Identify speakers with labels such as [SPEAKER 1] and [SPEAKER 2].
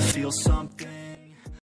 [SPEAKER 1] feel something.